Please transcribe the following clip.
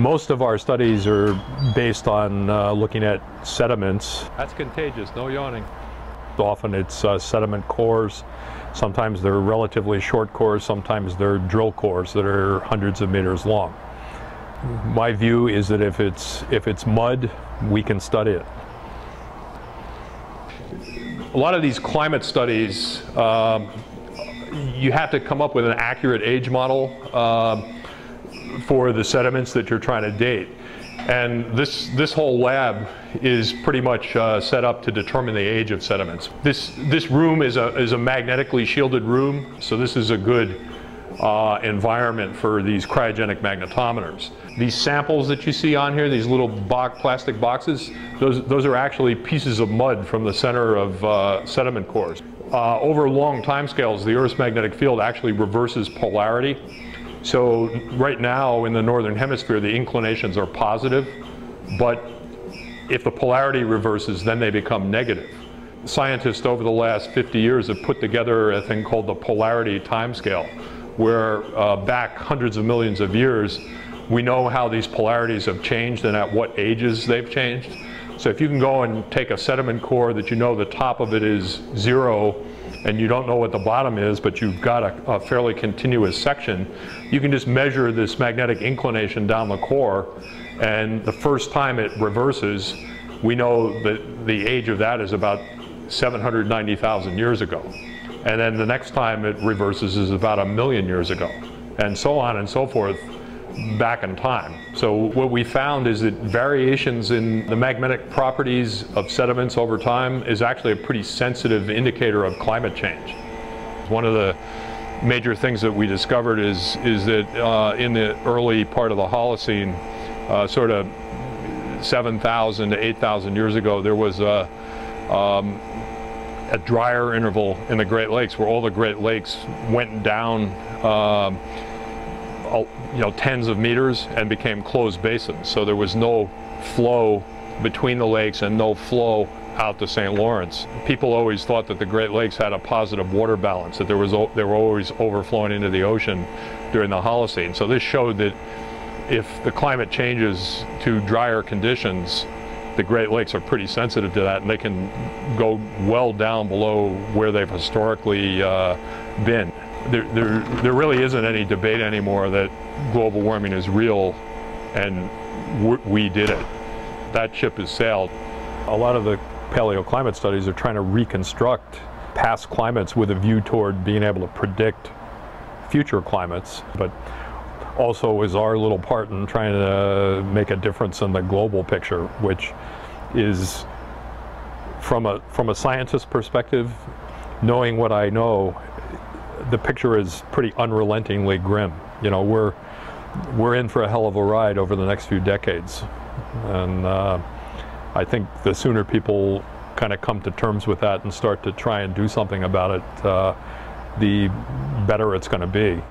Most of our studies are based on uh, looking at sediments. That's contagious, no yawning. Often it's uh, sediment cores. Sometimes they're relatively short cores, sometimes they're drill cores that are hundreds of meters long. My view is that if it's, if it's mud, we can study it. A lot of these climate studies, um, you have to come up with an accurate age model. Um, for the sediments that you're trying to date. And this, this whole lab is pretty much uh, set up to determine the age of sediments. This, this room is a, is a magnetically shielded room, so this is a good uh, environment for these cryogenic magnetometers. These samples that you see on here, these little box, plastic boxes, those, those are actually pieces of mud from the center of uh, sediment cores. Uh, over long time scales, the Earth's magnetic field actually reverses polarity. So right now in the northern hemisphere, the inclinations are positive, but if the polarity reverses, then they become negative. Scientists over the last 50 years have put together a thing called the polarity timescale, where uh, back hundreds of millions of years, we know how these polarities have changed and at what ages they've changed. So if you can go and take a sediment core that you know the top of it is zero and you don't know what the bottom is, but you've got a, a, fairly continuous section, you can just measure this magnetic inclination down the core, and the first time it reverses, we know that the age of that is about 790,000 years ago. And then the next time it reverses is about a million years ago, and so on and so forth back in time. So what we found is that variations in the magnetic properties of sediments over time is actually a pretty sensitive indicator of climate change. One of the major things that we discovered is, is that uh, in the early part of the Holocene, uh, sort of 7,000 to 8,000 years ago, there was a, um, a drier interval in the Great Lakes where all the Great Lakes went down uh, you know, tens of meters and became closed basins. So there was no flow between the lakes and no flow out to St. Lawrence. People always thought that the Great Lakes had a positive water balance, that there was they were always overflowing into the ocean during the Holocene. So this showed that if the climate changes to drier conditions, the Great Lakes are pretty sensitive to that and they can go well down below where they've historically uh, been there, there, there really isn't any debate anymore that global warming is real and we did it. That ship has sailed. A lot of the paleoclimate studies are trying to reconstruct past climates with a view toward being able to predict future climates, but also is our little part in trying to make a difference in the global picture, which is from a from a scientist perspective, knowing what I know the picture is pretty unrelentingly grim. You know, we're we're in for a hell of a ride over the next few decades, and uh, I think the sooner people kind of come to terms with that and start to try and do something about it, uh, the better it's going to be.